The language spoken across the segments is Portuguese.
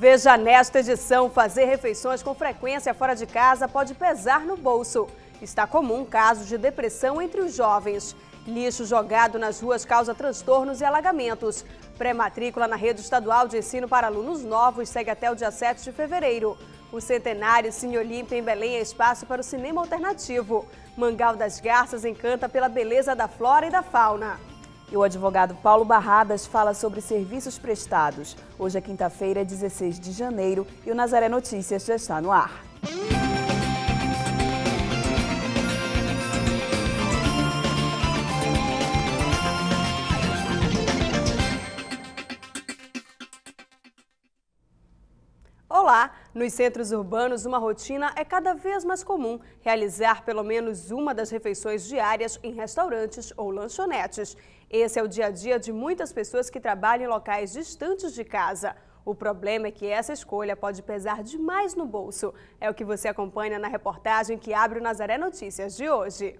Veja nesta edição, fazer refeições com frequência fora de casa pode pesar no bolso. Está comum casos de depressão entre os jovens. Lixo jogado nas ruas causa transtornos e alagamentos. Pré-matrícula na rede estadual de ensino para alunos novos segue até o dia 7 de fevereiro. O centenário Cine Olímpia em Belém é espaço para o cinema alternativo. Mangal das Garças encanta pela beleza da flora e da fauna. E o advogado Paulo Barradas fala sobre serviços prestados. Hoje é quinta-feira, 16 de janeiro, e o Nazaré Notícias já está no ar. Nos centros urbanos, uma rotina é cada vez mais comum realizar pelo menos uma das refeições diárias em restaurantes ou lanchonetes. Esse é o dia a dia de muitas pessoas que trabalham em locais distantes de casa. O problema é que essa escolha pode pesar demais no bolso. É o que você acompanha na reportagem que abre o Nazaré Notícias de hoje.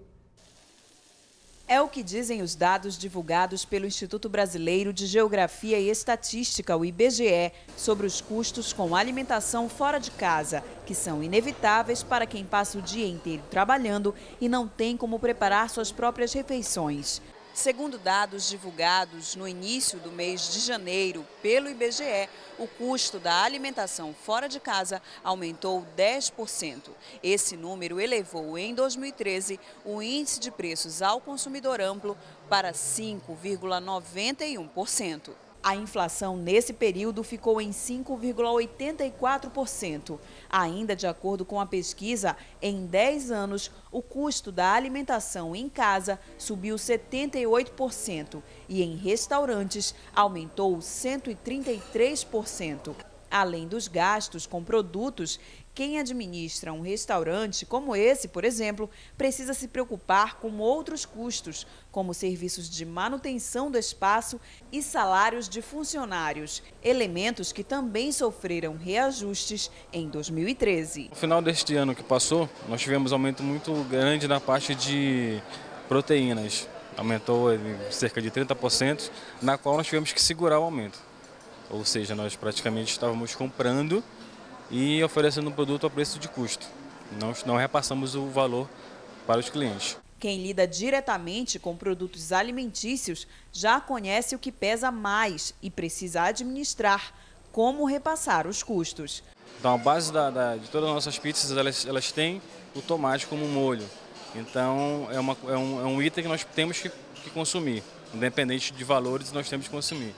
É o que dizem os dados divulgados pelo Instituto Brasileiro de Geografia e Estatística, o IBGE, sobre os custos com alimentação fora de casa, que são inevitáveis para quem passa o dia inteiro trabalhando e não tem como preparar suas próprias refeições. Segundo dados divulgados no início do mês de janeiro pelo IBGE, o custo da alimentação fora de casa aumentou 10%. Esse número elevou em 2013 o índice de preços ao consumidor amplo para 5,91%. A inflação nesse período ficou em 5,84%. Ainda de acordo com a pesquisa, em 10 anos, o custo da alimentação em casa subiu 78% e em restaurantes aumentou 133%. Além dos gastos com produtos quem administra um restaurante como esse, por exemplo, precisa se preocupar com outros custos, como serviços de manutenção do espaço e salários de funcionários, elementos que também sofreram reajustes em 2013. No final deste ano que passou, nós tivemos um aumento muito grande na parte de proteínas. Aumentou cerca de 30%, na qual nós tivemos que segurar o aumento. Ou seja, nós praticamente estávamos comprando e oferecendo um produto a preço de custo. Não, não repassamos o valor para os clientes. Quem lida diretamente com produtos alimentícios já conhece o que pesa mais e precisa administrar como repassar os custos. Então, a base da, da, de todas as nossas pizzas, elas, elas têm o tomate como molho. Então, é, uma, é, um, é um item que nós temos que, que consumir. Independente de valores, nós temos que consumir.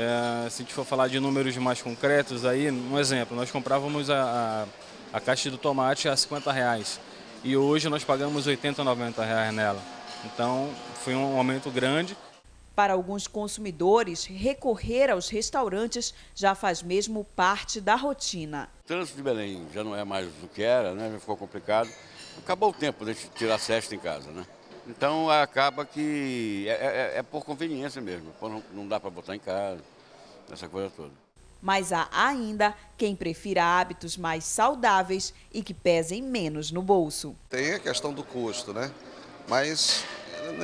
É, se a gente for falar de números mais concretos, aí, um exemplo, nós comprávamos a, a, a caixa do tomate a 50 reais e hoje nós pagamos 80, 90 reais nela. Então foi um aumento grande. Para alguns consumidores, recorrer aos restaurantes já faz mesmo parte da rotina. O trânsito de Belém já não é mais o que era, né? já ficou complicado. Acabou o tempo de tirar cesta em casa, né? Então acaba que é, é, é por conveniência mesmo, não, não dá para botar em casa, essa coisa toda. Mas há ainda quem prefira hábitos mais saudáveis e que pesem menos no bolso. Tem a questão do custo, né? Mas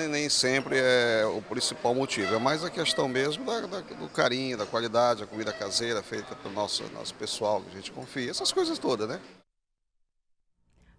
nem sempre é o principal motivo, é mais a questão mesmo da, da, do carinho, da qualidade, a comida caseira feita pelo nosso, nosso pessoal, que a gente confia, essas coisas todas, né?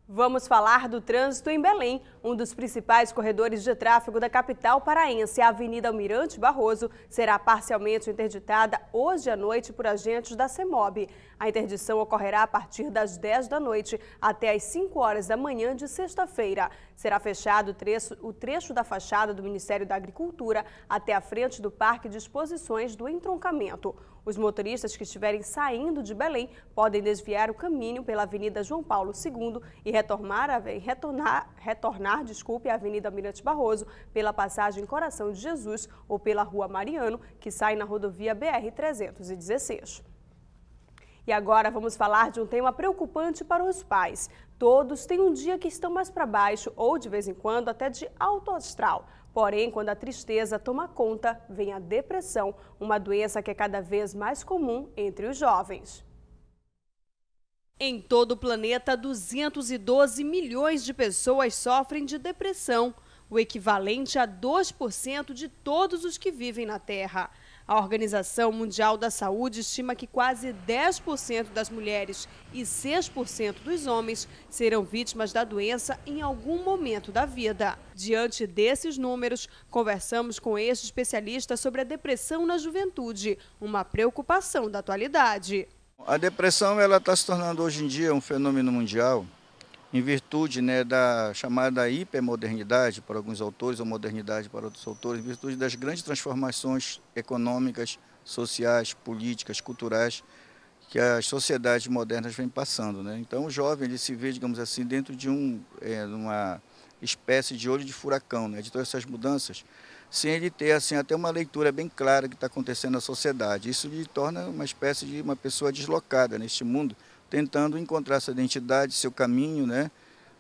Vamos falar do trânsito em Belém. Um dos principais corredores de tráfego da capital paraense, a Avenida Almirante Barroso, será parcialmente interditada hoje à noite por agentes da CEMOB. A interdição ocorrerá a partir das 10 da noite até as 5 horas da manhã de sexta-feira. Será fechado o trecho, o trecho da fachada do Ministério da Agricultura até a frente do Parque de Exposições do Entroncamento. Os motoristas que estiverem saindo de Belém podem desviar o caminho pela Avenida João Paulo II e retornar, retornar, retornar desculpe, a Avenida Almirante Barroso pela passagem Coração de Jesus ou pela Rua Mariano, que sai na rodovia BR-316. E agora vamos falar de um tema preocupante para os pais. Todos têm um dia que estão mais para baixo ou, de vez em quando, até de alto astral. Porém, quando a tristeza toma conta, vem a depressão, uma doença que é cada vez mais comum entre os jovens. Em todo o planeta, 212 milhões de pessoas sofrem de depressão, o equivalente a 2% de todos os que vivem na Terra. A Organização Mundial da Saúde estima que quase 10% das mulheres e 6% dos homens serão vítimas da doença em algum momento da vida. Diante desses números, conversamos com este especialista sobre a depressão na juventude, uma preocupação da atualidade. A depressão ela está se tornando hoje em dia um fenômeno mundial em virtude né, da chamada hipermodernidade para alguns autores ou modernidade para outros autores, em virtude das grandes transformações econômicas, sociais, políticas, culturais que as sociedades modernas vêm passando. Né? Então o jovem ele se vê, digamos assim, dentro de um, é, uma espécie de olho de furacão, né? de todas essas mudanças, sem ele ter assim até uma leitura bem clara do que está acontecendo na sociedade. Isso lhe torna uma espécie de uma pessoa deslocada neste mundo, tentando encontrar sua identidade, seu caminho, né?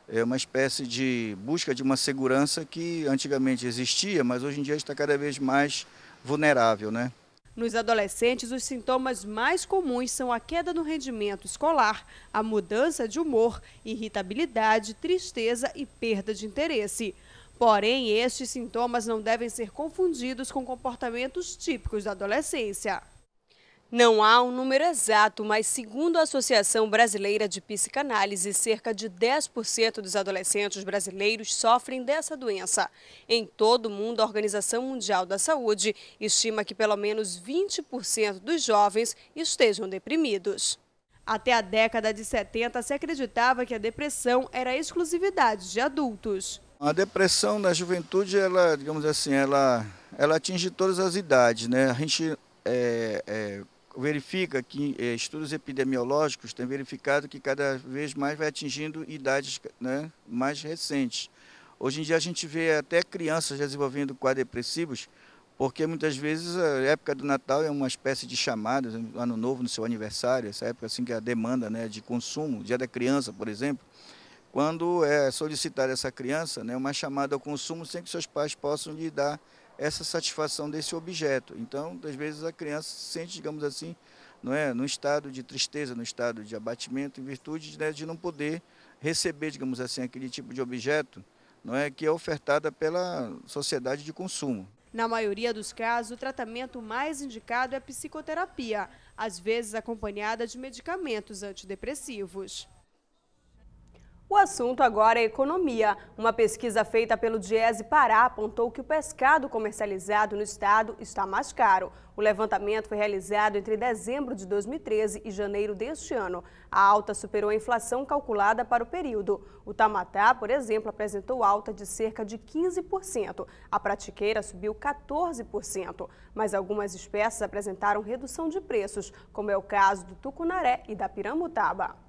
É uma espécie de busca de uma segurança que antigamente existia, mas hoje em dia está cada vez mais vulnerável, né? Nos adolescentes, os sintomas mais comuns são a queda no rendimento escolar, a mudança de humor, irritabilidade, tristeza e perda de interesse. Porém, estes sintomas não devem ser confundidos com comportamentos típicos da adolescência. Não há um número exato, mas segundo a Associação Brasileira de Psicanálise, cerca de 10% dos adolescentes brasileiros sofrem dessa doença. Em todo o mundo, a Organização Mundial da Saúde estima que pelo menos 20% dos jovens estejam deprimidos. Até a década de 70 se acreditava que a depressão era exclusividade de adultos. A depressão na juventude, ela, digamos assim, ela, ela atinge todas as idades, né? A gente é, é, verifica que eh, estudos epidemiológicos têm verificado que cada vez mais vai atingindo idades né, mais recentes. Hoje em dia a gente vê até crianças desenvolvendo quadros depressivos, porque muitas vezes a época do Natal é uma espécie de chamada, ano novo no seu aniversário, essa época assim que é a demanda né, de consumo, dia da criança, por exemplo, quando é solicitada essa criança né, uma chamada ao consumo sem que seus pais possam lhe dar essa satisfação desse objeto. Então, às vezes a criança se sente, digamos assim, não é, no estado de tristeza, no estado de abatimento, em virtude né, de não poder receber, digamos assim, aquele tipo de objeto, não é, que é ofertada pela sociedade de consumo. Na maioria dos casos, o tratamento mais indicado é a psicoterapia, às vezes acompanhada de medicamentos antidepressivos. O assunto agora é economia. Uma pesquisa feita pelo Diese Pará apontou que o pescado comercializado no estado está mais caro. O levantamento foi realizado entre dezembro de 2013 e janeiro deste ano. A alta superou a inflação calculada para o período. O tamatá, por exemplo, apresentou alta de cerca de 15%. A pratiqueira subiu 14%. Mas algumas espécies apresentaram redução de preços, como é o caso do tucunaré e da piramutaba.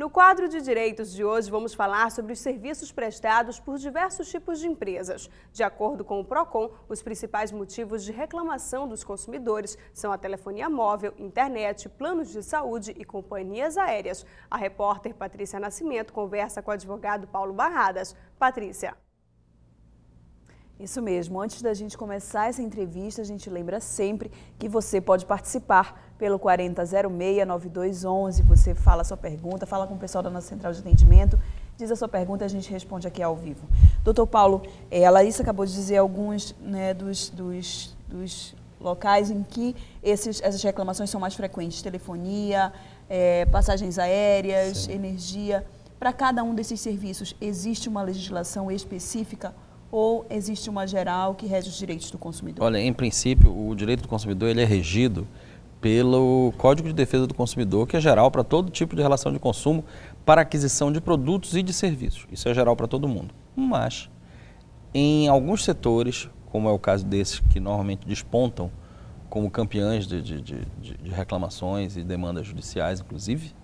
No quadro de direitos de hoje, vamos falar sobre os serviços prestados por diversos tipos de empresas. De acordo com o PROCON, os principais motivos de reclamação dos consumidores são a telefonia móvel, internet, planos de saúde e companhias aéreas. A repórter Patrícia Nascimento conversa com o advogado Paulo Barradas. Patrícia. Isso mesmo. Antes da gente começar essa entrevista, a gente lembra sempre que você pode participar pelo 4006-9211. Você fala a sua pergunta, fala com o pessoal da nossa central de atendimento, diz a sua pergunta e a gente responde aqui ao vivo. Doutor Paulo, é, a Larissa acabou de dizer alguns né, dos, dos, dos locais em que esses, essas reclamações são mais frequentes: telefonia, é, passagens aéreas, Sim. energia. Para cada um desses serviços, existe uma legislação específica ou existe uma geral que rege os direitos do consumidor? Olha, em princípio, o direito do consumidor ele é regido pelo Código de Defesa do Consumidor, que é geral para todo tipo de relação de consumo para aquisição de produtos e de serviços. Isso é geral para todo mundo. Mas, em alguns setores, como é o caso desses que normalmente despontam como campeões de, de, de, de reclamações e demandas judiciais, inclusive,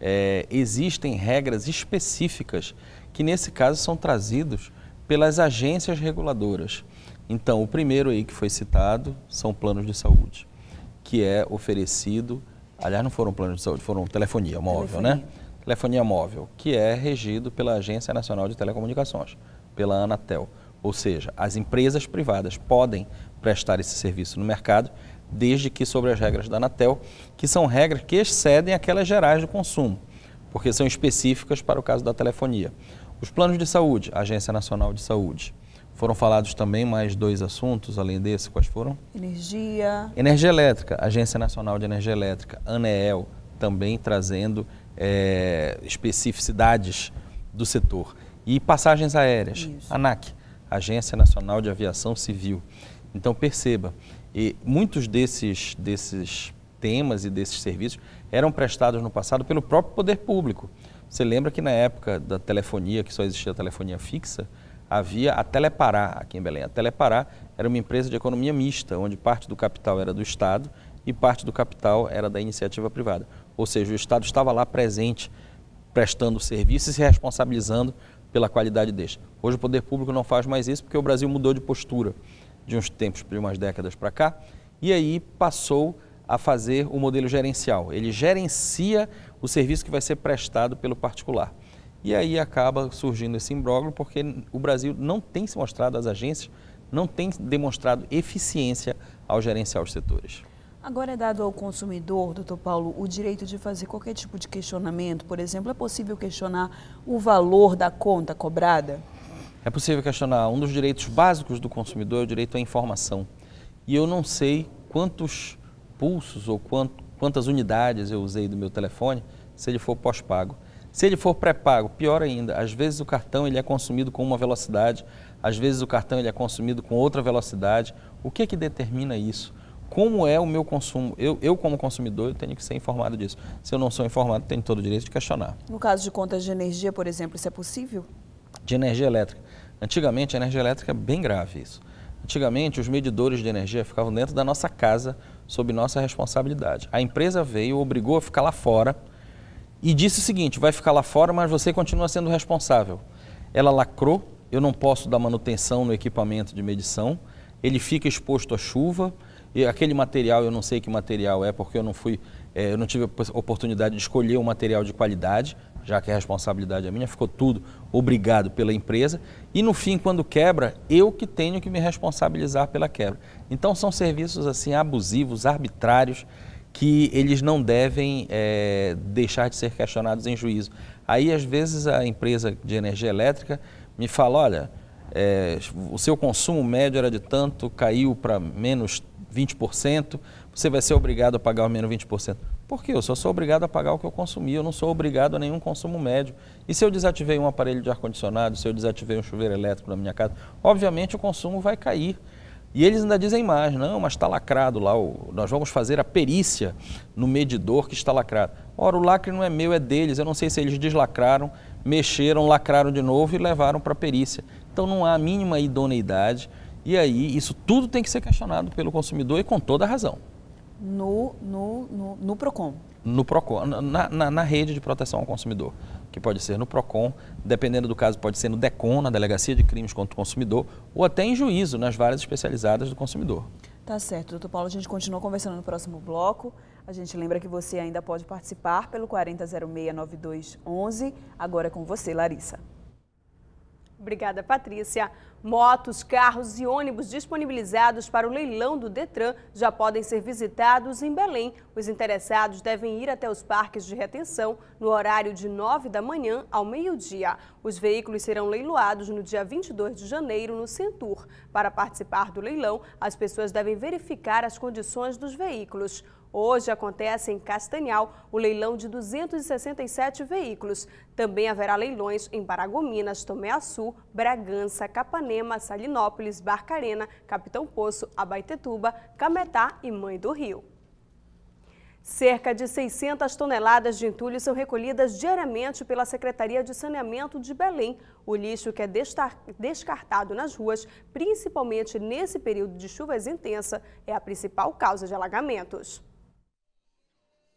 é, existem regras específicas que, nesse caso, são trazidos pelas agências reguladoras. Então, o primeiro aí que foi citado são planos de saúde, que é oferecido, aliás, não foram planos de saúde, foram telefonia móvel, né? telefonia. né? Telefonia móvel, que é regido pela Agência Nacional de Telecomunicações, pela Anatel. Ou seja, as empresas privadas podem prestar esse serviço no mercado, desde que sobre as regras da Anatel, que são regras que excedem aquelas gerais do consumo, porque são específicas para o caso da telefonia. Os planos de saúde, Agência Nacional de Saúde. Foram falados também mais dois assuntos, além desse, quais foram? Energia. Energia elétrica, Agência Nacional de Energia Elétrica, ANEEL, também trazendo é, especificidades do setor. E passagens aéreas, Isso. ANAC, Agência Nacional de Aviação Civil. Então perceba, e muitos desses, desses temas e desses serviços eram prestados no passado pelo próprio poder público. Você lembra que na época da telefonia, que só existia a telefonia fixa, havia a Telepará aqui em Belém. A Telepará era uma empresa de economia mista, onde parte do capital era do Estado e parte do capital era da iniciativa privada. Ou seja, o Estado estava lá presente, prestando serviços e se responsabilizando pela qualidade deste. Hoje o poder público não faz mais isso porque o Brasil mudou de postura de uns tempos, de umas décadas para cá, e aí passou a fazer o modelo gerencial. Ele gerencia o serviço que vai ser prestado pelo particular. E aí acaba surgindo esse imbróglio porque o Brasil não tem se mostrado, as agências não têm demonstrado eficiência ao gerenciar os setores. Agora é dado ao consumidor, doutor Paulo, o direito de fazer qualquer tipo de questionamento. Por exemplo, é possível questionar o valor da conta cobrada? É possível questionar. Um dos direitos básicos do consumidor é o direito à informação. E eu não sei quantos pulsos ou quantas unidades eu usei do meu telefone se ele for pós-pago. Se ele for pré-pago, pior ainda, às vezes o cartão ele é consumido com uma velocidade, às vezes o cartão ele é consumido com outra velocidade. O que é que determina isso? Como é o meu consumo? Eu, eu como consumidor, eu tenho que ser informado disso. Se eu não sou informado, tenho todo o direito de questionar. No caso de contas de energia, por exemplo, isso é possível? De energia elétrica. Antigamente, a energia elétrica é bem grave isso. Antigamente, os medidores de energia ficavam dentro da nossa casa, sob nossa responsabilidade. A empresa veio, obrigou a ficar lá fora, e disse o seguinte: vai ficar lá fora, mas você continua sendo responsável. Ela lacrou, eu não posso dar manutenção no equipamento de medição, ele fica exposto à chuva, e aquele material, eu não sei que material é, porque eu não fui, é, eu não tive oportunidade de escolher um material de qualidade, já que a responsabilidade é minha, ficou tudo obrigado pela empresa. E no fim, quando quebra, eu que tenho que me responsabilizar pela quebra. Então são serviços assim abusivos, arbitrários, que eles não devem é, deixar de ser questionados em juízo. Aí, às vezes, a empresa de energia elétrica me fala, olha, é, o seu consumo médio era de tanto, caiu para menos 20%, você vai ser obrigado a pagar o menos 20%. Por quê? Eu só sou obrigado a pagar o que eu consumi, eu não sou obrigado a nenhum consumo médio. E se eu desativei um aparelho de ar-condicionado, se eu desativei um chuveiro elétrico na minha casa, obviamente o consumo vai cair. E eles ainda dizem mais, não, mas está lacrado lá, nós vamos fazer a perícia no medidor que está lacrado. Ora, o lacre não é meu, é deles, eu não sei se eles deslacraram, mexeram, lacraram de novo e levaram para a perícia. Então não há a mínima idoneidade e aí isso tudo tem que ser questionado pelo consumidor e com toda a razão. No, no, no, no PROCON? No PROCON, na, na, na rede de proteção ao consumidor que pode ser no PROCON, dependendo do caso, pode ser no DECON, na Delegacia de Crimes contra o Consumidor, ou até em juízo, nas várias especializadas do consumidor. Tá certo, doutor Paulo, a gente continua conversando no próximo bloco. A gente lembra que você ainda pode participar pelo 40069211. Agora é com você, Larissa. Obrigada, Patrícia. Motos, carros e ônibus disponibilizados para o leilão do Detran já podem ser visitados em Belém. Os interessados devem ir até os parques de retenção no horário de 9 da manhã ao meio-dia. Os veículos serão leiloados no dia 22 de janeiro no Centur. Para participar do leilão, as pessoas devem verificar as condições dos veículos. Hoje acontece em Castanhal o leilão de 267 veículos. Também haverá leilões em Paragominas, Tomé Açu, Bragança, Capanema, Salinópolis, Barcarena, Capitão Poço, Abaitetuba, Cametá e Mãe do Rio. Cerca de 600 toneladas de entulho são recolhidas diariamente pela Secretaria de Saneamento de Belém. O lixo que é descartado nas ruas, principalmente nesse período de chuvas intensas, é a principal causa de alagamentos.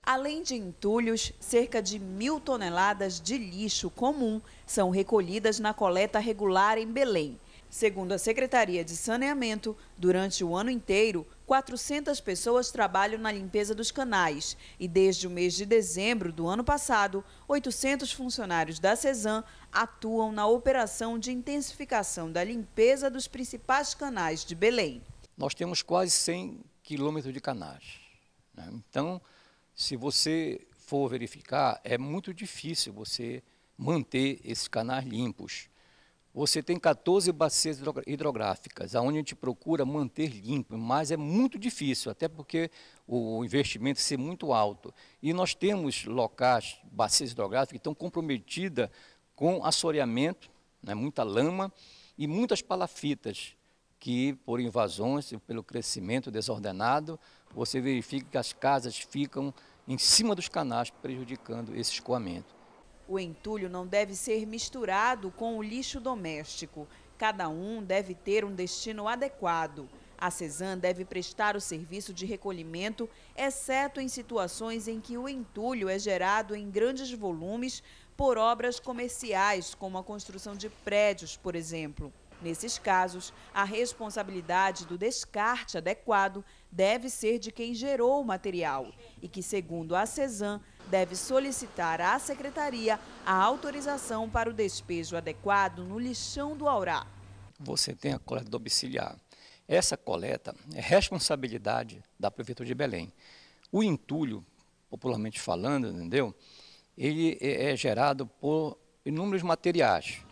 Além de entulhos, cerca de mil toneladas de lixo comum são recolhidas na coleta regular em Belém. Segundo a Secretaria de Saneamento, durante o ano inteiro, 400 pessoas trabalham na limpeza dos canais e desde o mês de dezembro do ano passado, 800 funcionários da CESAM atuam na operação de intensificação da limpeza dos principais canais de Belém. Nós temos quase 100 quilômetros de canais. Né? Então, se você for verificar, é muito difícil você manter esses canais limpos. você tem 14 bacias hidrográficas, onde a gente procura manter limpo, mas é muito difícil, até porque o investimento ser muito alto. E nós temos locais, bacias hidrográficas, que estão comprometidas com assoreamento, né, muita lama e muitas palafitas, que por invasões pelo crescimento desordenado, você verifica que as casas ficam em cima dos canais, prejudicando esse escoamento. O entulho não deve ser misturado com o lixo doméstico. Cada um deve ter um destino adequado. A CESAM deve prestar o serviço de recolhimento, exceto em situações em que o entulho é gerado em grandes volumes por obras comerciais, como a construção de prédios, por exemplo. Nesses casos, a responsabilidade do descarte adequado deve ser de quem gerou o material e que, segundo a CESAM, deve solicitar à Secretaria a autorização para o despejo adequado no lixão do Aurá. Você tem a coleta domiciliar. Essa coleta é responsabilidade da Prefeitura de Belém. O entulho, popularmente falando, entendeu? Ele é, é gerado por inúmeros materiais.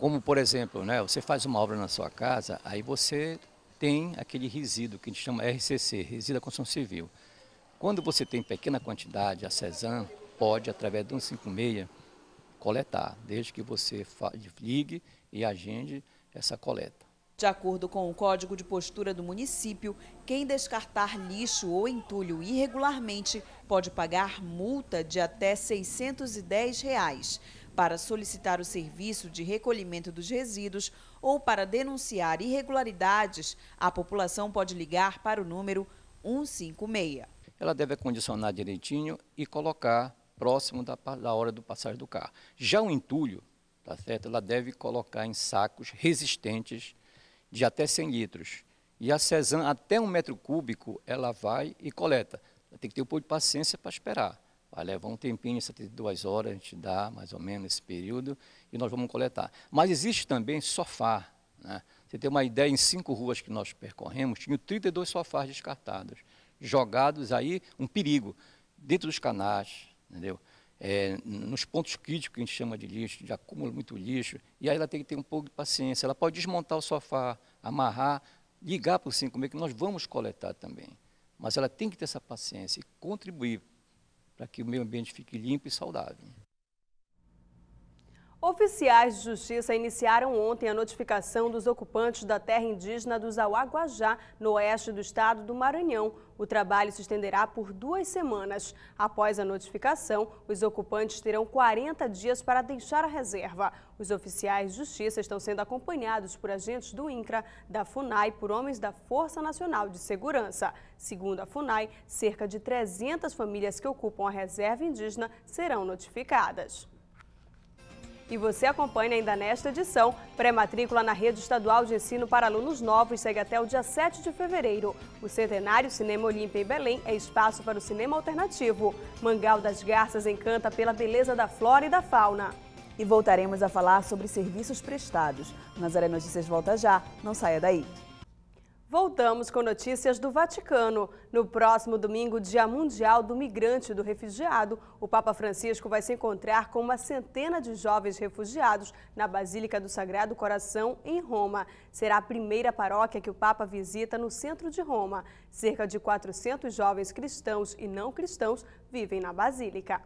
Como, por exemplo, né, você faz uma obra na sua casa, aí você tem aquele resíduo que a gente chama RCC, resíduo da construção civil. Quando você tem pequena quantidade, a CESAM pode, através do 156, coletar, desde que você ligue e agende essa coleta. De acordo com o Código de Postura do município, quem descartar lixo ou entulho irregularmente pode pagar multa de até 610 reais para solicitar o serviço de recolhimento dos resíduos ou para denunciar irregularidades, a população pode ligar para o número 156. Ela deve acondicionar direitinho e colocar próximo da, da hora do passagem do carro. Já o entulho, tá certo? ela deve colocar em sacos resistentes de até 100 litros. E a Cezan, até um metro cúbico, ela vai e coleta. Ela tem que ter um pouco de paciência para esperar. Vai levar um tempinho, 72 horas, a gente dá mais ou menos esse período, e nós vamos coletar. Mas existe também sofá. Né? Você tem uma ideia, em cinco ruas que nós percorremos, tinha 32 sofás descartados, jogados aí, um perigo, dentro dos canais, entendeu? É, nos pontos críticos que a gente chama de lixo, de acúmulo muito lixo, e aí ela tem que ter um pouco de paciência. Ela pode desmontar o sofá, amarrar, ligar para o 56, que nós vamos coletar também. Mas ela tem que ter essa paciência e contribuir para que o meio ambiente fique limpo e saudável. Oficiais de justiça iniciaram ontem a notificação dos ocupantes da terra indígena do Zauaguajá, no oeste do estado do Maranhão. O trabalho se estenderá por duas semanas. Após a notificação, os ocupantes terão 40 dias para deixar a reserva. Os oficiais de justiça estão sendo acompanhados por agentes do INCRA, da FUNAI por homens da Força Nacional de Segurança. Segundo a FUNAI, cerca de 300 famílias que ocupam a reserva indígena serão notificadas. E você acompanha ainda nesta edição. Pré-matrícula na rede estadual de ensino para alunos novos segue até o dia 7 de fevereiro. O Centenário Cinema Olímpia em Belém é espaço para o cinema alternativo. Mangal das Garças encanta pela beleza da flora e da fauna. E voltaremos a falar sobre serviços prestados. Nazaré Notícias volta já, não saia daí. Voltamos com notícias do Vaticano. No próximo domingo, Dia Mundial do Migrante e do Refugiado, o Papa Francisco vai se encontrar com uma centena de jovens refugiados na Basílica do Sagrado Coração, em Roma. Será a primeira paróquia que o Papa visita no centro de Roma. Cerca de 400 jovens cristãos e não cristãos vivem na Basílica.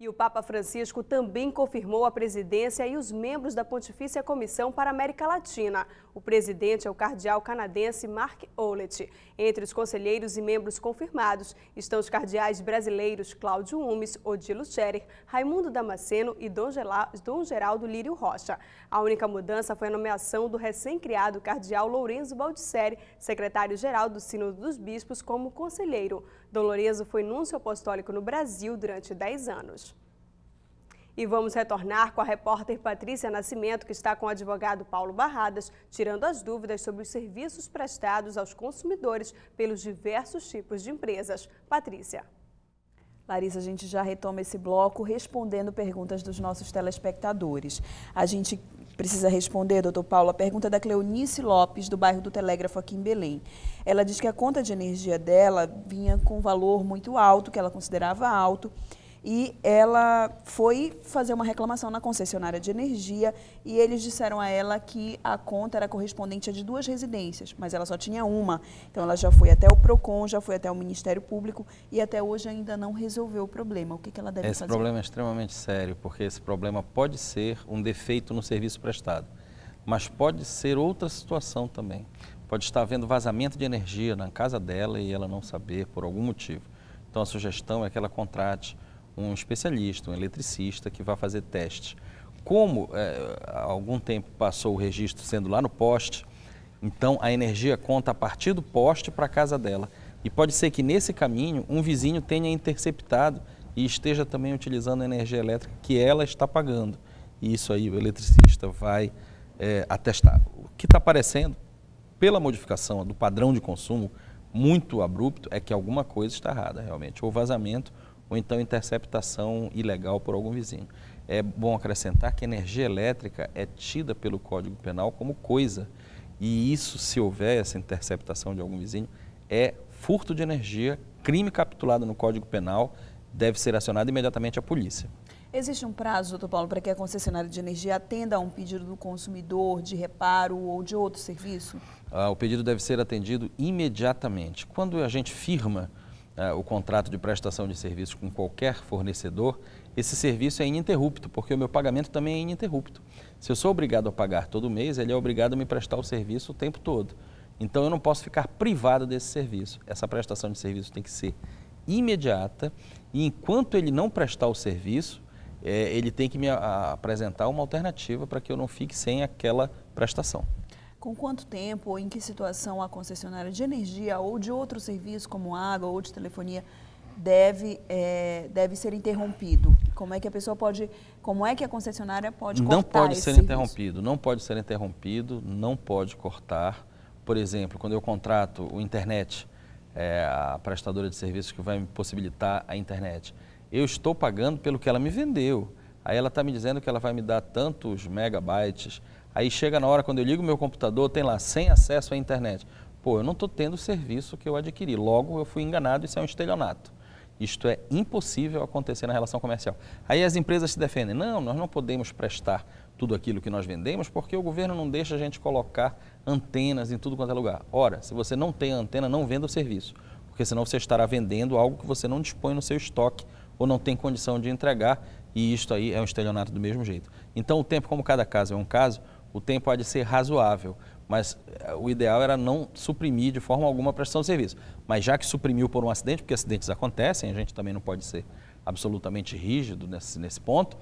E o Papa Francisco também confirmou a presidência e os membros da Pontifícia Comissão para a América Latina. O presidente é o cardeal canadense Mark Ouellette. Entre os conselheiros e membros confirmados estão os cardeais brasileiros Cláudio Umes, Odilo Scherer, Raimundo Damasceno e Dom Geraldo Lírio Rocha. A única mudança foi a nomeação do recém-criado cardeal Lourenço Baldisseri, secretário-geral do Sínodo dos Bispos, como conselheiro. Dom Lourenço foi núncio apostólico no Brasil durante 10 anos. E vamos retornar com a repórter Patrícia Nascimento, que está com o advogado Paulo Barradas, tirando as dúvidas sobre os serviços prestados aos consumidores pelos diversos tipos de empresas. Patrícia. Larissa, a gente já retoma esse bloco respondendo perguntas dos nossos telespectadores. A gente precisa responder, doutor Paulo, a pergunta da Cleonice Lopes, do bairro do Telégrafo, aqui em Belém. Ela diz que a conta de energia dela vinha com um valor muito alto, que ela considerava alto, e ela foi fazer uma reclamação na concessionária de energia e eles disseram a ela que a conta era correspondente a de duas residências, mas ela só tinha uma. Então ela já foi até o Procon, já foi até o Ministério Público e até hoje ainda não resolveu o problema. O que, que ela deve esse fazer? Esse problema é extremamente sério, porque esse problema pode ser um defeito no serviço prestado, mas pode ser outra situação também. Pode estar havendo vazamento de energia na casa dela e ela não saber por algum motivo. Então a sugestão é que ela contrate um especialista, um eletricista que vá fazer teste. Como é, há algum tempo passou o registro sendo lá no poste, então a energia conta a partir do poste para a casa dela. E pode ser que nesse caminho um vizinho tenha interceptado e esteja também utilizando a energia elétrica que ela está pagando. E isso aí o eletricista vai é, atestar. O que está aparecendo, pela modificação do padrão de consumo muito abrupto, é que alguma coisa está errada realmente. Ou vazamento ou então interceptação ilegal por algum vizinho. É bom acrescentar que a energia elétrica é tida pelo Código Penal como coisa, e isso, se houver essa interceptação de algum vizinho, é furto de energia, crime capitulado no Código Penal, deve ser acionado imediatamente a polícia. Existe um prazo, doutor Paulo, para que a concessionária de energia atenda a um pedido do consumidor de reparo ou de outro serviço? Ah, o pedido deve ser atendido imediatamente. Quando a gente firma uh, o contrato de prestação de serviço com qualquer fornecedor, esse serviço é ininterrupto, porque o meu pagamento também é ininterrupto. Se eu sou obrigado a pagar todo mês, ele é obrigado a me prestar o serviço o tempo todo. Então eu não posso ficar privado desse serviço. Essa prestação de serviço tem que ser imediata e enquanto ele não prestar o serviço, é, ele tem que me a, apresentar uma alternativa para que eu não fique sem aquela prestação. Com quanto tempo ou em que situação a concessionária de energia ou de outro serviço, como água ou de telefonia, deve, é, deve ser interrompido? Como é que a pessoa pode, como é que a concessionária pode não cortar Não pode ser serviço? interrompido, não pode ser interrompido, não pode cortar. Por exemplo, quando eu contrato o internet, é, a prestadora de serviços que vai me possibilitar a internet, eu estou pagando pelo que ela me vendeu. Aí ela está me dizendo que ela vai me dar tantos megabytes, Aí chega na hora, quando eu ligo meu computador, tem lá, sem acesso à internet. Pô, eu não estou tendo o serviço que eu adquiri. Logo, eu fui enganado, isso é um estelionato. Isto é impossível acontecer na relação comercial. Aí as empresas se defendem. Não, nós não podemos prestar tudo aquilo que nós vendemos porque o governo não deixa a gente colocar antenas em tudo quanto é lugar. Ora, se você não tem antena, não venda o serviço. Porque senão você estará vendendo algo que você não dispõe no seu estoque ou não tem condição de entregar. E isto aí é um estelionato do mesmo jeito. Então, o tempo, como cada caso é um caso, o tempo pode ser razoável, mas eh, o ideal era não suprimir de forma alguma a prestação de serviço. Mas já que suprimiu por um acidente, porque acidentes acontecem, a gente também não pode ser absolutamente rígido nesse, nesse ponto,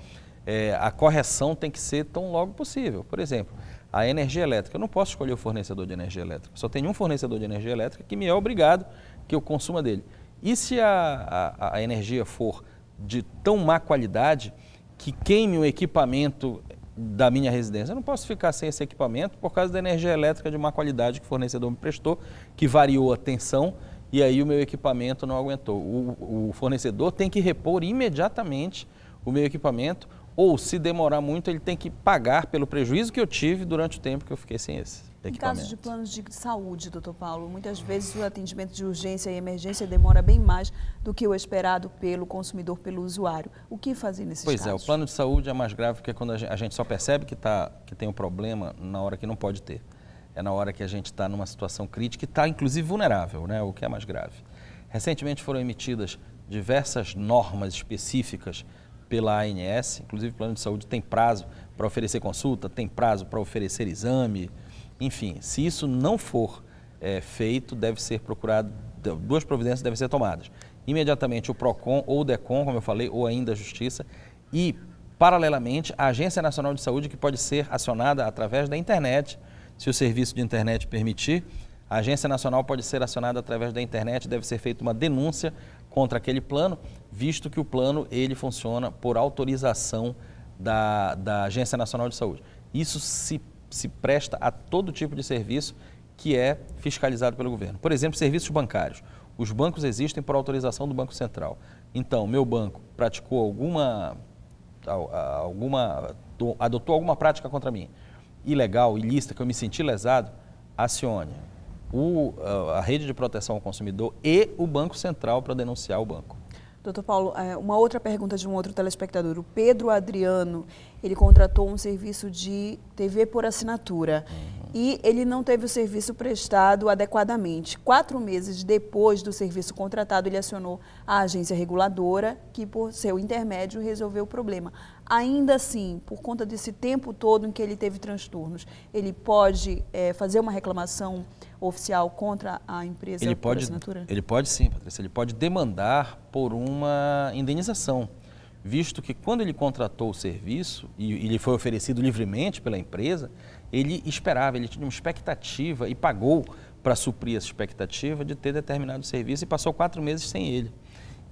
é, a correção tem que ser tão logo possível. Por exemplo, a energia elétrica, eu não posso escolher o fornecedor de energia elétrica, só tem um fornecedor de energia elétrica que me é obrigado que eu consuma dele. E se a, a, a energia for de tão má qualidade que queime o equipamento da minha residência. Eu não posso ficar sem esse equipamento por causa da energia elétrica de má qualidade que o fornecedor me prestou, que variou a tensão e aí o meu equipamento não aguentou. O, o fornecedor tem que repor imediatamente o meu equipamento ou, se demorar muito, ele tem que pagar pelo prejuízo que eu tive durante o tempo que eu fiquei sem esse. Em casos de planos de saúde, doutor Paulo, muitas vezes o atendimento de urgência e emergência demora bem mais do que o esperado pelo consumidor, pelo usuário. O que fazer nesses pois casos? Pois é, o plano de saúde é mais grave porque quando a gente só percebe que, tá, que tem um problema na hora que não pode ter. É na hora que a gente está numa situação crítica e está, inclusive, vulnerável, né? o que é mais grave. Recentemente foram emitidas diversas normas específicas pela ANS, inclusive o plano de saúde tem prazo para oferecer consulta, tem prazo para oferecer exame, enfim, se isso não for é, feito, deve ser procurado, duas providências devem ser tomadas. Imediatamente o PROCON ou o DECON, como eu falei, ou ainda a Justiça, e, paralelamente, a Agência Nacional de Saúde, que pode ser acionada através da internet, se o serviço de internet permitir. A Agência Nacional pode ser acionada através da internet, deve ser feita uma denúncia contra aquele plano, visto que o plano ele funciona por autorização da, da Agência Nacional de Saúde. Isso se se presta a todo tipo de serviço que é fiscalizado pelo governo. Por exemplo, serviços bancários. Os bancos existem por autorização do Banco Central. Então, meu banco praticou alguma, alguma adotou alguma prática contra mim, ilegal, ilícita, que eu me senti lesado, acione o, a rede de proteção ao consumidor e o Banco Central para denunciar o banco. Doutor Paulo, é, uma outra pergunta de um outro telespectador. O Pedro Adriano, ele contratou um serviço de TV por assinatura uhum. e ele não teve o serviço prestado adequadamente. Quatro meses depois do serviço contratado, ele acionou a agência reguladora, que por seu intermédio resolveu o problema. Ainda assim, por conta desse tempo todo em que ele teve transtornos, ele pode é, fazer uma reclamação oficial contra a empresa ele pode, assinatura? Ele pode sim, Patrícia. Ele pode demandar por uma indenização, visto que quando ele contratou o serviço e ele foi oferecido livremente pela empresa, ele esperava, ele tinha uma expectativa e pagou para suprir essa expectativa de ter determinado serviço e passou quatro meses sem ele.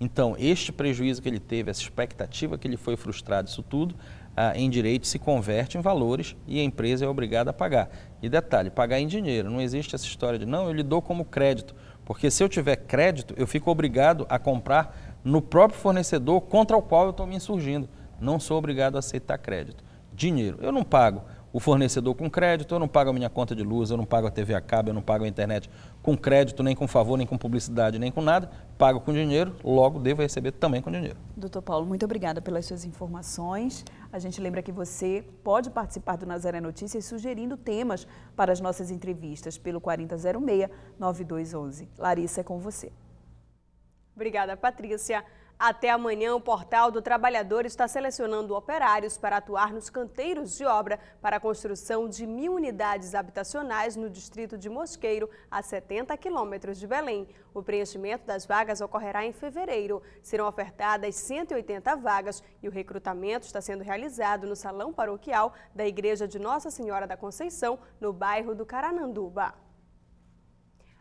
Então, este prejuízo que ele teve, essa expectativa que ele foi frustrado, isso tudo, ah, em direito se converte em valores e a empresa é obrigada a pagar. E detalhe, pagar em dinheiro. Não existe essa história de, não, eu lhe dou como crédito. Porque se eu tiver crédito, eu fico obrigado a comprar no próprio fornecedor contra o qual eu estou me insurgindo. Não sou obrigado a aceitar crédito. Dinheiro, eu não pago o fornecedor com crédito, eu não pago a minha conta de luz, eu não pago a TV a cabo, eu não pago a internet com crédito, nem com favor, nem com publicidade, nem com nada. Pago com dinheiro, logo devo receber também com dinheiro. Doutor Paulo, muito obrigada pelas suas informações. A gente lembra que você pode participar do Nazaré Notícias sugerindo temas para as nossas entrevistas pelo 4006-9211. Larissa, é com você. Obrigada, Patrícia. Até amanhã, o Portal do Trabalhador está selecionando operários para atuar nos canteiros de obra para a construção de mil unidades habitacionais no distrito de Mosqueiro, a 70 quilômetros de Belém. O preenchimento das vagas ocorrerá em fevereiro. Serão ofertadas 180 vagas e o recrutamento está sendo realizado no Salão Paroquial da Igreja de Nossa Senhora da Conceição, no bairro do Carananduba.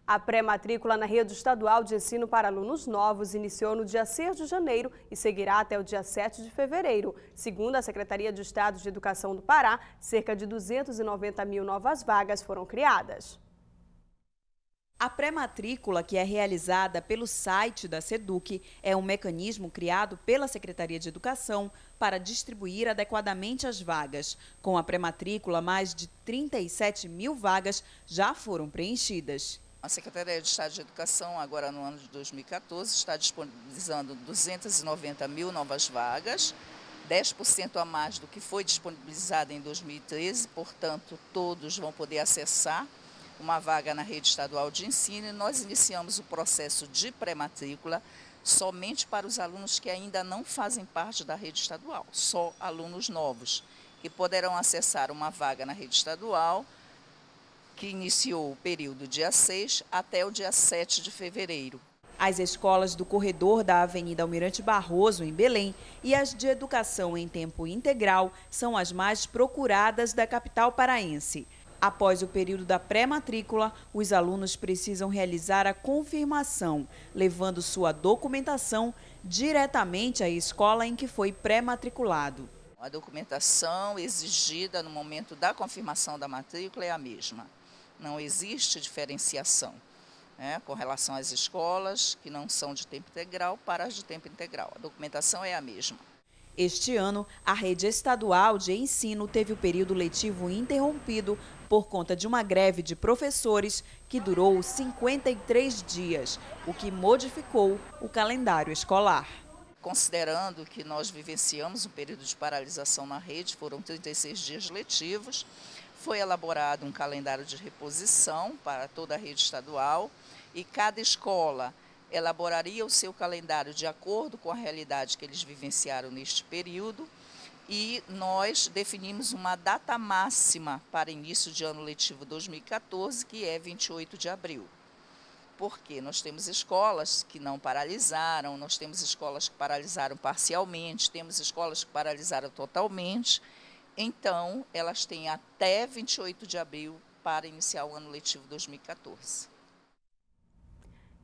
A pré-matrícula na rede estadual de ensino para alunos novos iniciou no dia 6 de janeiro e seguirá até o dia 7 de fevereiro. Segundo a Secretaria de Estado de Educação do Pará, cerca de 290 mil novas vagas foram criadas. A pré-matrícula, que é realizada pelo site da SEDUC, é um mecanismo criado pela Secretaria de Educação para distribuir adequadamente as vagas. Com a pré-matrícula, mais de 37 mil vagas já foram preenchidas. A Secretaria de Estado de Educação, agora no ano de 2014, está disponibilizando 290 mil novas vagas, 10% a mais do que foi disponibilizado em 2013, portanto, todos vão poder acessar uma vaga na rede estadual de ensino e nós iniciamos o processo de pré-matrícula somente para os alunos que ainda não fazem parte da rede estadual, só alunos novos, que poderão acessar uma vaga na rede estadual que iniciou o período dia 6 até o dia 7 de fevereiro. As escolas do corredor da Avenida Almirante Barroso, em Belém, e as de educação em tempo integral são as mais procuradas da capital paraense. Após o período da pré-matrícula, os alunos precisam realizar a confirmação, levando sua documentação diretamente à escola em que foi pré-matriculado. A documentação exigida no momento da confirmação da matrícula é a mesma não existe diferenciação né, com relação às escolas que não são de tempo integral para as de tempo integral. A documentação é a mesma. Este ano, a rede estadual de ensino teve o período letivo interrompido por conta de uma greve de professores que durou 53 dias, o que modificou o calendário escolar. Considerando que nós vivenciamos um período de paralisação na rede, foram 36 dias letivos, foi elaborado um calendário de reposição para toda a rede estadual e cada escola elaboraria o seu calendário de acordo com a realidade que eles vivenciaram neste período e nós definimos uma data máxima para início de ano letivo 2014, que é 28 de abril. Porque nós temos escolas que não paralisaram, nós temos escolas que paralisaram parcialmente, temos escolas que paralisaram totalmente então, elas têm até 28 de abril para iniciar o ano letivo 2014.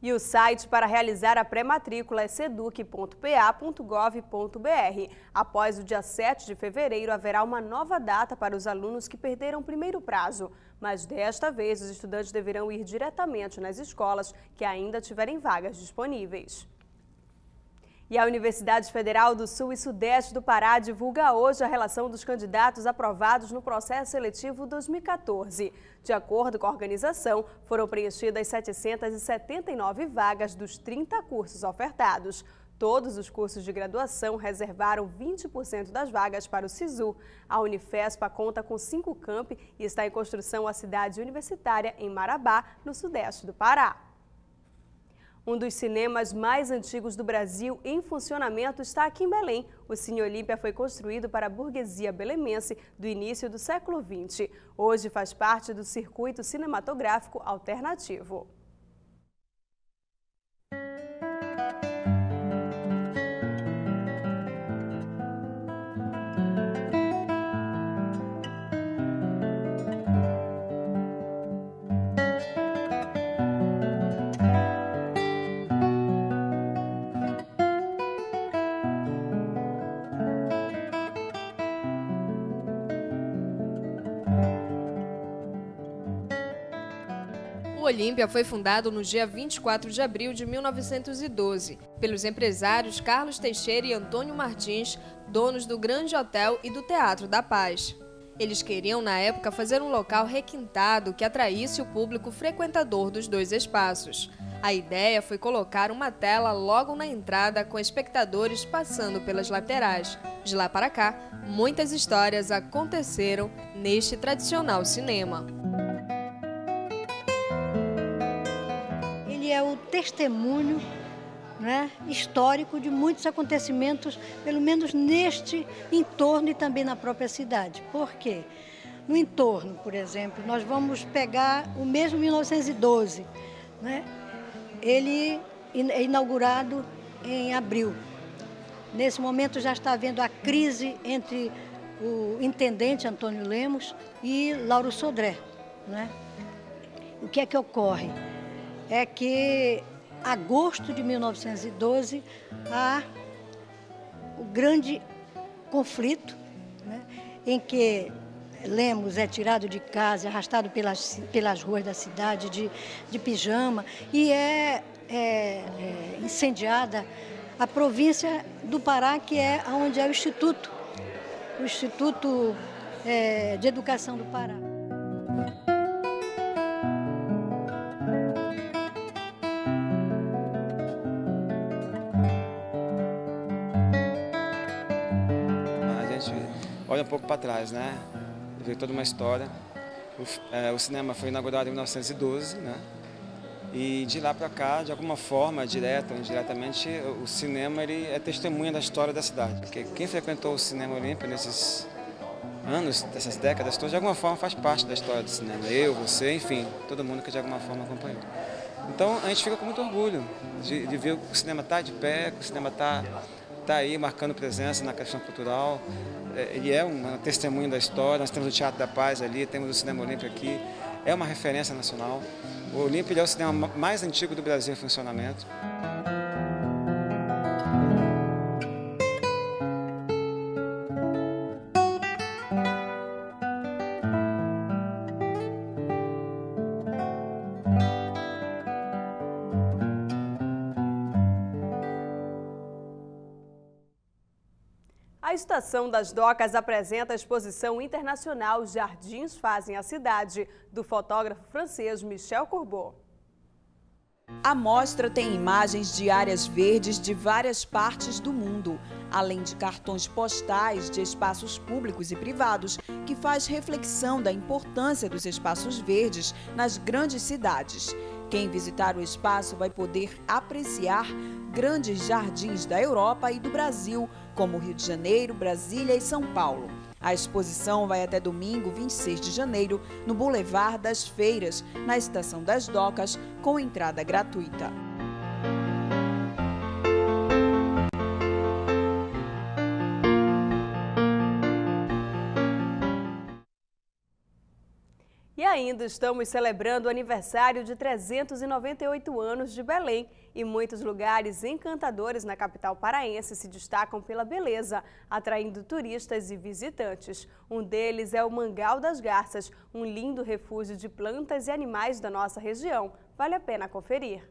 E o site para realizar a pré-matrícula é seduc.pa.gov.br. Após o dia 7 de fevereiro, haverá uma nova data para os alunos que perderam o primeiro prazo. Mas desta vez, os estudantes deverão ir diretamente nas escolas que ainda tiverem vagas disponíveis. E a Universidade Federal do Sul e Sudeste do Pará divulga hoje a relação dos candidatos aprovados no processo seletivo 2014. De acordo com a organização, foram preenchidas 779 vagas dos 30 cursos ofertados. Todos os cursos de graduação reservaram 20% das vagas para o SISU. A Unifespa conta com cinco campi e está em construção a cidade universitária em Marabá, no sudeste do Pará. Um dos cinemas mais antigos do Brasil em funcionamento está aqui em Belém. O Cine Olímpia foi construído para a burguesia belemense do início do século XX. Hoje faz parte do circuito cinematográfico alternativo. Olímpia foi fundado no dia 24 de abril de 1912 pelos empresários Carlos Teixeira e Antônio Martins, donos do Grande Hotel e do Teatro da Paz. Eles queriam, na época, fazer um local requintado que atraísse o público frequentador dos dois espaços. A ideia foi colocar uma tela logo na entrada com espectadores passando pelas laterais. De lá para cá, muitas histórias aconteceram neste tradicional cinema. O testemunho né, histórico de muitos acontecimentos, pelo menos neste entorno e também na própria cidade. Por quê? No entorno, por exemplo, nós vamos pegar o mesmo 1912. Né? Ele é inaugurado em abril. Nesse momento já está havendo a crise entre o intendente Antônio Lemos e Lauro Sodré. Né? O que é que ocorre? É que agosto de 1912 há o grande conflito né, em que Lemos é tirado de casa, arrastado pelas, pelas ruas da cidade de, de pijama e é, é, é incendiada a província do Pará, que é onde é o Instituto, o Instituto é, de Educação do Pará. Olha um pouco para trás, né? Vê toda uma história. O, é, o, cinema foi inaugurado em 1912, né? E de lá para cá, de alguma forma, direta ou indiretamente, o cinema ele é testemunha da história da cidade. Porque quem frequentou o cinema olímpico nesses anos, dessas décadas todas, de alguma forma faz parte da história do cinema. Eu, você, enfim, todo mundo que de alguma forma acompanhou. Então a gente fica com muito orgulho de, de ver o cinema estar tá de pé, que o cinema está tá aí marcando presença na questão cultural. É, ele é um testemunho da história. Nós temos o Teatro da Paz ali, temos o Cinema Olímpico aqui. É uma referência nacional. O Olímpico é o cinema mais antigo do Brasil em funcionamento. Estação das Docas apresenta a exposição internacional Jardins Fazem a Cidade, do fotógrafo francês Michel Courbot. A mostra tem imagens de áreas verdes de várias partes do mundo, além de cartões postais de espaços públicos e privados, que faz reflexão da importância dos espaços verdes nas grandes cidades. Quem visitar o espaço vai poder apreciar grandes jardins da Europa e do Brasil, como Rio de Janeiro, Brasília e São Paulo. A exposição vai até domingo, 26 de janeiro, no Boulevard das Feiras, na Estação das Docas, com entrada gratuita. Ainda estamos celebrando o aniversário de 398 anos de Belém e muitos lugares encantadores na capital paraense se destacam pela beleza, atraindo turistas e visitantes. Um deles é o Mangal das Garças, um lindo refúgio de plantas e animais da nossa região. Vale a pena conferir.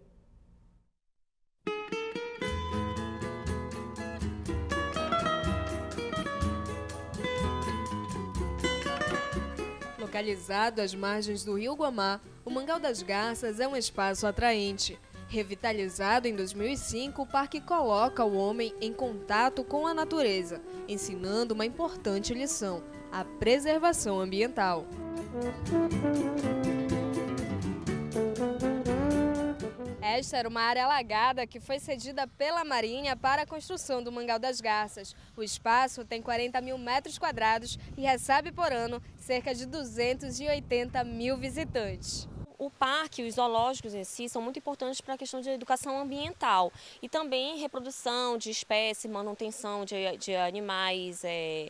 Localizado às margens do rio Guamá, o Mangal das Garças é um espaço atraente. Revitalizado em 2005, o parque coloca o homem em contato com a natureza, ensinando uma importante lição: a preservação ambiental. Esta era uma área alagada que foi cedida pela Marinha para a construção do Mangal das Garças. O espaço tem 40 mil metros quadrados e recebe por ano cerca de 280 mil visitantes o parque os zoológicos em si são muito importantes para a questão de educação ambiental e também reprodução de espécies, manutenção de, de animais é,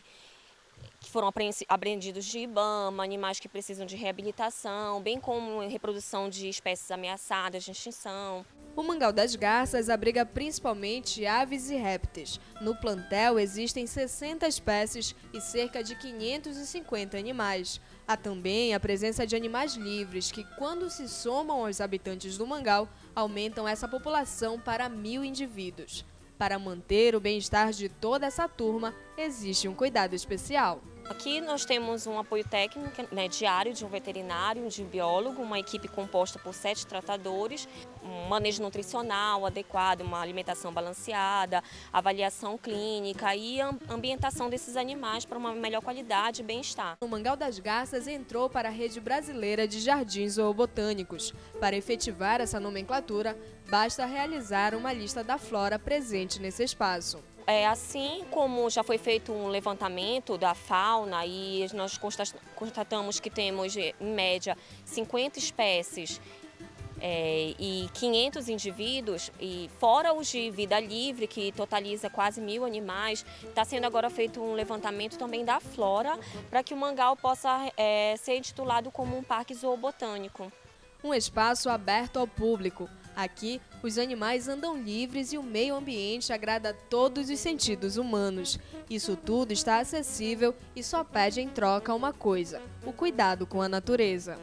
que foram apreendidos de IBAMA, animais que precisam de reabilitação, bem como reprodução de espécies ameaçadas de extinção. O Mangal das Garças abriga principalmente aves e répteis. No plantel existem 60 espécies e cerca de 550 animais. Há também a presença de animais livres que, quando se somam aos habitantes do Mangal, aumentam essa população para mil indivíduos. Para manter o bem-estar de toda essa turma, existe um cuidado especial. Aqui nós temos um apoio técnico né, diário de um veterinário, de um biólogo, uma equipe composta por sete tratadores, um manejo nutricional adequado, uma alimentação balanceada, avaliação clínica e ambientação desses animais para uma melhor qualidade e bem-estar. O Mangal das Garças entrou para a rede brasileira de jardins zoobotânicos. Para efetivar essa nomenclatura, basta realizar uma lista da flora presente nesse espaço. É, assim como já foi feito um levantamento da fauna e nós constatamos que temos, em média, 50 espécies é, e 500 indivíduos, e fora os de vida livre, que totaliza quase mil animais, está sendo agora feito um levantamento também da flora para que o Mangal possa é, ser titulado como um parque zoobotânico. Um espaço aberto ao público. Aqui, os animais andam livres e o meio ambiente agrada a todos os sentidos humanos. Isso tudo está acessível e só pede em troca uma coisa: o cuidado com a natureza.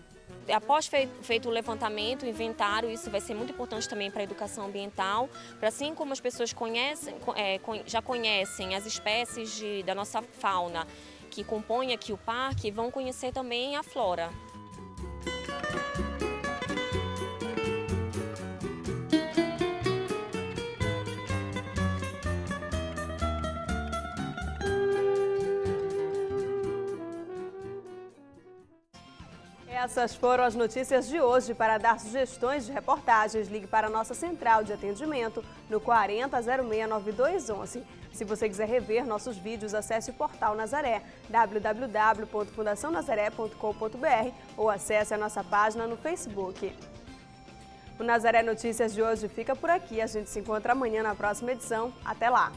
Após feito o levantamento, o inventário, isso vai ser muito importante também para a educação ambiental, para assim como as pessoas conhecem, é, já conhecem as espécies de, da nossa fauna que compõem aqui o parque, vão conhecer também a flora. Essas foram as notícias de hoje. Para dar sugestões de reportagens, ligue para a nossa central de atendimento no 40069211. Se você quiser rever nossos vídeos, acesse o portal Nazaré, www.fundacionazaré.com.br ou acesse a nossa página no Facebook. O Nazaré Notícias de hoje fica por aqui. A gente se encontra amanhã na próxima edição. Até lá!